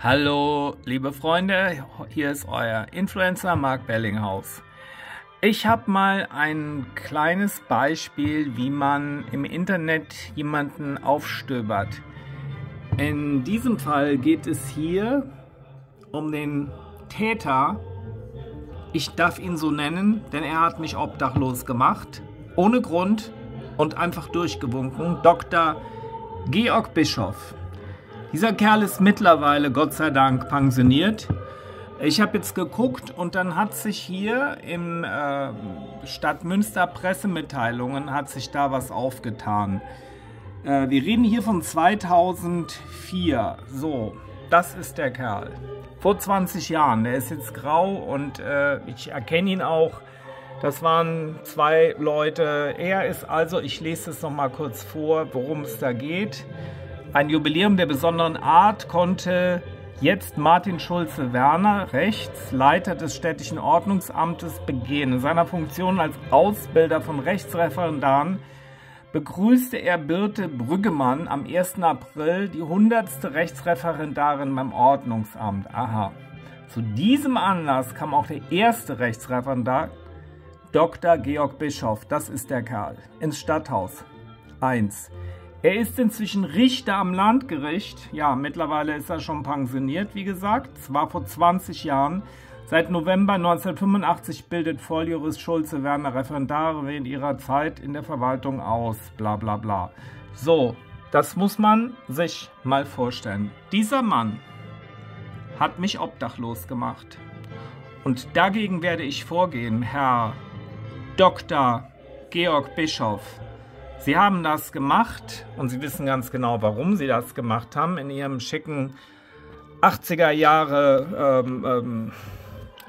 Hallo, liebe Freunde, hier ist euer Influencer Mark Bellinghaus. Ich habe mal ein kleines Beispiel, wie man im Internet jemanden aufstöbert. In diesem Fall geht es hier um den Täter. Ich darf ihn so nennen, denn er hat mich obdachlos gemacht. Ohne Grund und einfach durchgewunken. Dr. Georg Bischof. Dieser Kerl ist mittlerweile, Gott sei Dank, pensioniert. Ich habe jetzt geguckt und dann hat sich hier im äh, Stadt Münster Pressemitteilungen hat sich da was aufgetan. Äh, wir reden hier von 2004. So, das ist der Kerl. Vor 20 Jahren. Der ist jetzt grau und äh, ich erkenne ihn auch. Das waren zwei Leute. Er ist also, ich lese es nochmal kurz vor, worum es da geht. Ein Jubiläum der besonderen Art konnte jetzt Martin Schulze-Werner, Rechts, Leiter des städtischen Ordnungsamtes, begehen. In seiner Funktion als Ausbilder von Rechtsreferendaren begrüßte er Birte Brüggemann am 1. April die 100. Rechtsreferendarin beim Ordnungsamt. Aha. Zu diesem Anlass kam auch der erste Rechtsreferendar, Dr. Georg Bischof, das ist der Kerl, ins Stadthaus. 1. Er ist inzwischen Richter am Landgericht. Ja, mittlerweile ist er schon pensioniert, wie gesagt. Es war vor 20 Jahren. Seit November 1985 bildet Volljurist Schulze Werner Referendare während ihrer Zeit in der Verwaltung aus. Bla bla bla. So, das muss man sich mal vorstellen. Dieser Mann hat mich obdachlos gemacht. Und dagegen werde ich vorgehen, Herr Dr. Georg Bischof. Sie haben das gemacht und Sie wissen ganz genau, warum Sie das gemacht haben. In Ihrem schicken 80er Jahre ähm, ähm,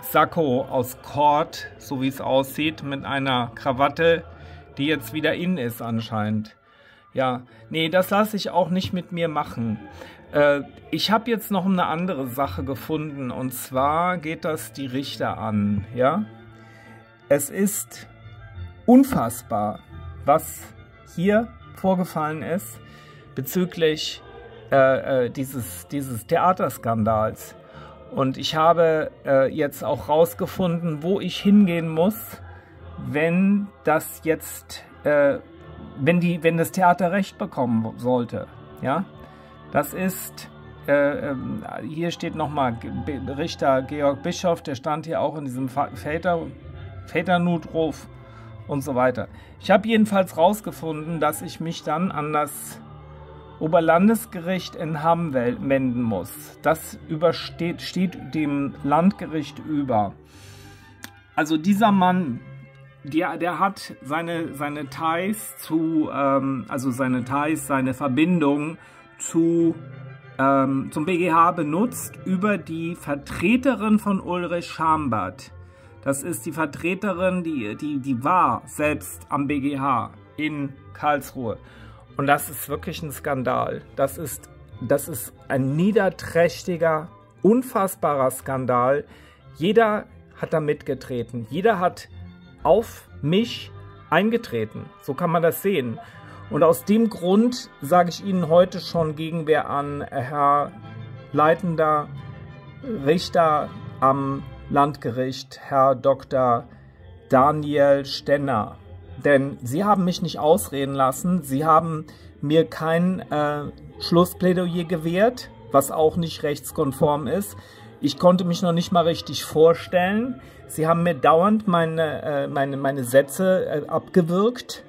Sakko aus Kord, so wie es aussieht, mit einer Krawatte, die jetzt wieder in ist anscheinend. Ja, nee, das lasse ich auch nicht mit mir machen. Äh, ich habe jetzt noch eine andere Sache gefunden und zwar geht das die Richter an, ja. Es ist unfassbar, was hier vorgefallen ist bezüglich äh, äh, dieses, dieses Theaterskandals. Und ich habe äh, jetzt auch rausgefunden, wo ich hingehen muss, wenn das jetzt, äh, wenn die, wenn das Theater Recht bekommen sollte. Ja, das ist äh, ähm, hier steht nochmal Richter Georg Bischof, der stand hier auch in diesem Väter, Väternotruf und so weiter. Ich habe jedenfalls herausgefunden, dass ich mich dann an das Oberlandesgericht in Hamm wenden muss. Das übersteht, steht dem Landgericht über. Also dieser Mann, der, der hat seine, seine Ties zu, ähm, also seine Ties, seine Verbindung zu, ähm, zum BGH benutzt über die Vertreterin von Ulrich Schambert. Das ist die Vertreterin, die, die, die war selbst am BGH in Karlsruhe. Und das ist wirklich ein Skandal. Das ist, das ist ein niederträchtiger, unfassbarer Skandal. Jeder hat da mitgetreten. Jeder hat auf mich eingetreten. So kann man das sehen. Und aus dem Grund sage ich Ihnen heute schon Gegenwehr an, Herr leitender Richter am Landgericht, Herr Dr. Daniel Stenner. Denn Sie haben mich nicht ausreden lassen. Sie haben mir kein äh, Schlussplädoyer gewährt, was auch nicht rechtskonform ist. Ich konnte mich noch nicht mal richtig vorstellen. Sie haben mir dauernd meine, äh, meine, meine Sätze äh, abgewürgt.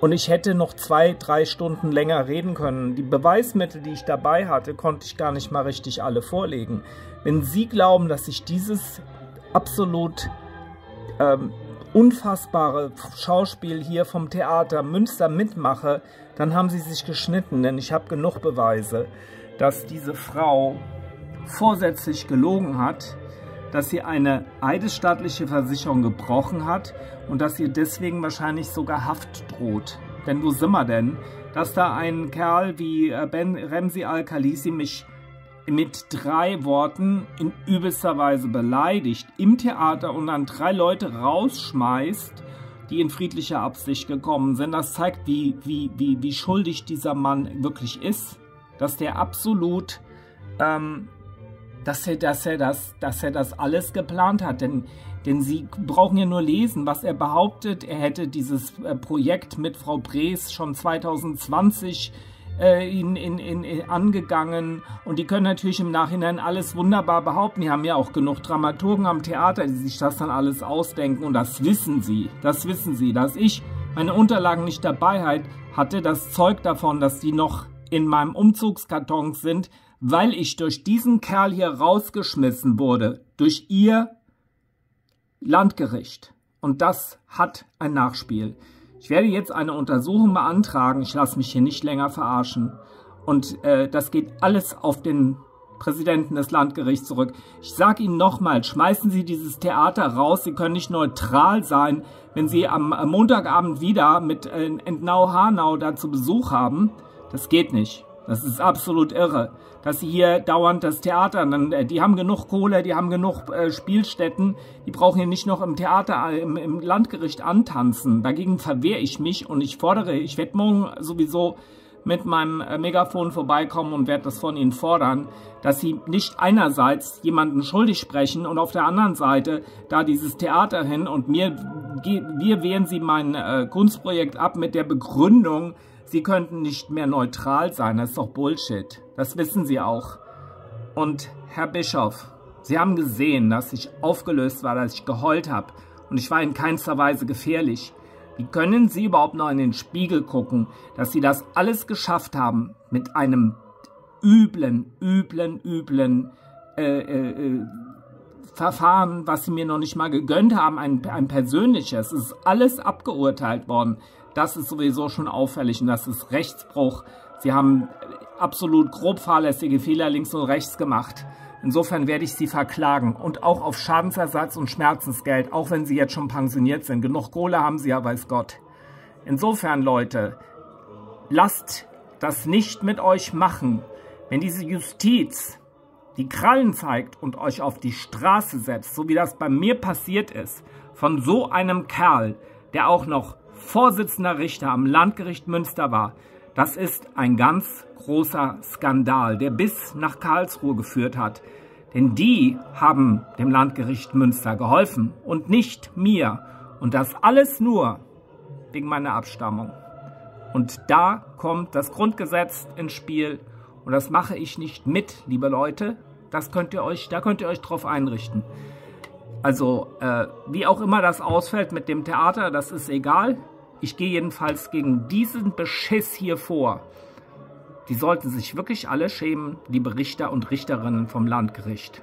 Und ich hätte noch zwei, drei Stunden länger reden können. Die Beweismittel, die ich dabei hatte, konnte ich gar nicht mal richtig alle vorlegen. Wenn Sie glauben, dass ich dieses absolut ähm, unfassbare Schauspiel hier vom Theater Münster mitmache, dann haben Sie sich geschnitten, denn ich habe genug Beweise, dass diese Frau vorsätzlich gelogen hat, dass sie eine eidesstattliche Versicherung gebrochen hat und dass ihr deswegen wahrscheinlich sogar Haft droht. Denn wo sind wir denn? Dass da ein Kerl wie äh, Ben Remsi Al-Khalisi mich mit drei Worten in übelster Weise beleidigt im Theater und dann drei Leute rausschmeißt, die in friedlicher Absicht gekommen sind. Das zeigt, wie, wie, wie, wie schuldig dieser Mann wirklich ist, dass der absolut ähm, dass er, dass er, das, dass er das alles geplant hat. Denn, denn Sie brauchen ja nur lesen, was er behauptet. Er hätte dieses äh, Projekt mit Frau Brees schon 2020 äh, in, in, in, angegangen und die können natürlich im Nachhinein alles wunderbar behaupten. Die haben ja auch genug Dramaturgen am Theater, die sich das dann alles ausdenken und das wissen sie. Das wissen sie, dass ich meine Unterlagen nicht dabei hatte, das Zeug davon, dass die noch in meinem Umzugskarton sind, weil ich durch diesen Kerl hier rausgeschmissen wurde, durch ihr Landgericht. Und das hat ein Nachspiel. Ich werde jetzt eine Untersuchung beantragen. Ich lasse mich hier nicht länger verarschen. Und äh, das geht alles auf den Präsidenten des Landgerichts zurück. Ich sage Ihnen nochmal, schmeißen Sie dieses Theater raus. Sie können nicht neutral sein, wenn Sie am, Montagabend wieder mit äh, Entnau-Hanau da zu Besuch haben. Das geht nicht. Das ist absolut irre, dass sie hier dauernd das Theater, äh, die haben genug Kohle, die haben genug äh, Spielstätten, die brauchen hier nicht noch im Theater, äh, im, im Landgericht antanzen. Dagegen verwehre ich mich und ich fordere, ich werde morgen sowieso mit meinem Megafon vorbeikommen und werde das von Ihnen fordern, dass Sie nicht einerseits jemanden schuldig sprechen und auf der anderen Seite da dieses Theater hin und mir, wir wehren Sie mein Kunstprojekt ab mit der Begründung, Sie könnten nicht mehr neutral sein. Das ist doch Bullshit. Das wissen Sie auch. Und Herr Bischof, Sie haben gesehen, dass ich aufgelöst war, dass ich geheult habe. Und ich war in keinster Weise gefährlich. Wie können Sie überhaupt noch in den Spiegel gucken, dass Sie das alles geschafft haben mit einem üblen, üblen, üblen äh, äh, äh Verfahren, was Sie mir noch nicht mal gegönnt haben, ein, ein persönliches. Es ist alles abgeurteilt worden. Das ist sowieso schon auffällig und das ist Rechtsbruch. Sie haben absolut grob fahrlässige Fehler links und rechts gemacht. Insofern werde ich Sie verklagen und auch auf Schadensersatz und Schmerzensgeld, auch wenn Sie jetzt schon pensioniert sind. Genug Kohle haben Sie ja, weiß Gott. Insofern, Leute, lasst das nicht mit euch machen. Wenn diese Justiz die Krallen zeigt und euch auf die Straße setzt, so wie das bei mir passiert ist, von so einem Kerl, der auch noch Vorsitzender Richter am Landgericht Münster war, das ist ein ganz großer Skandal, der bis nach Karlsruhe geführt hat. Denn die haben dem Landgericht Münster geholfen und nicht mir. Und das alles nur wegen meiner Abstammung. Und da kommt das Grundgesetz ins Spiel. Und das mache ich nicht mit, liebe Leute. Das könnt ihr euch, da könnt ihr euch drauf einrichten. Also, äh, wie auch immer das ausfällt mit dem Theater, das ist egal. Ich gehe jedenfalls gegen diesen Beschiss hier vor. Die sollten sich wirklich alle schämen, liebe Richter und Richterinnen vom Landgericht.